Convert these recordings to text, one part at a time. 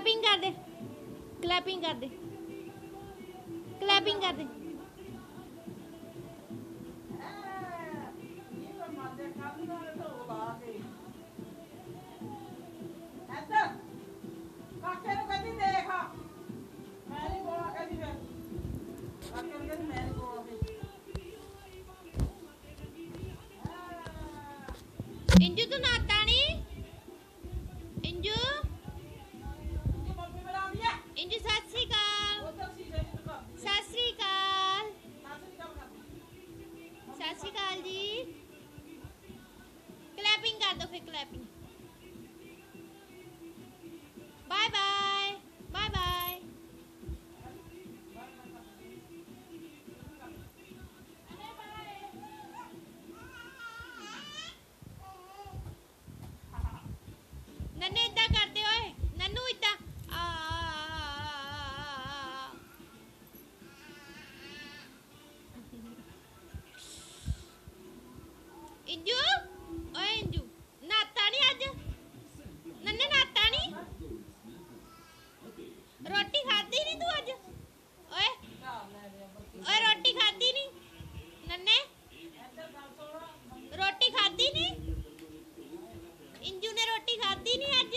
Clapping ਕਰ ਦੇ clapping ਕਰ ਦੇ ਕਲੈਪਿੰਗ ਕਰ ਦੇ ਇੰਜੂ ਤੂੰ ਨਾਤਾ। ਇੰਜੂ ਸਤਿ ਸ਼੍ਰੀ ਅਕਾਲ ਸਤਿ ਸ਼੍ਰੀ ਅਕਾਲ ਸਤਿ ਸ਼੍ਰੀ ਅਕਾਲ ਜੀ ਕਲੈਪਿੰਗ ਕਰ ਦੋ ਫਿਰ clapping bye bye bye bye ਨੰਨੇ ਇੰਜੂ ਰੋਟੀ ਖਾਦੀ ਨਹੀਂ ਤੂੰ ਰੋਟੀ ਖਾਦੀ ਨਹੀਂ ਰੋਟੀ ਖਾਦੀ ਨਹੀਂ ਇੰਜੂ ਨੇ ਰੋਟੀ ਖਾਦੀ ਨਹੀਂ ਅੱਜ?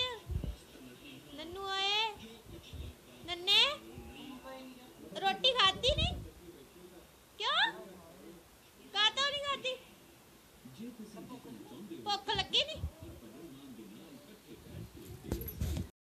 Merci.